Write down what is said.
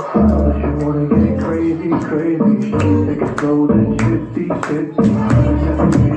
She wanna get crazy, crazy. She take it slow, that shit.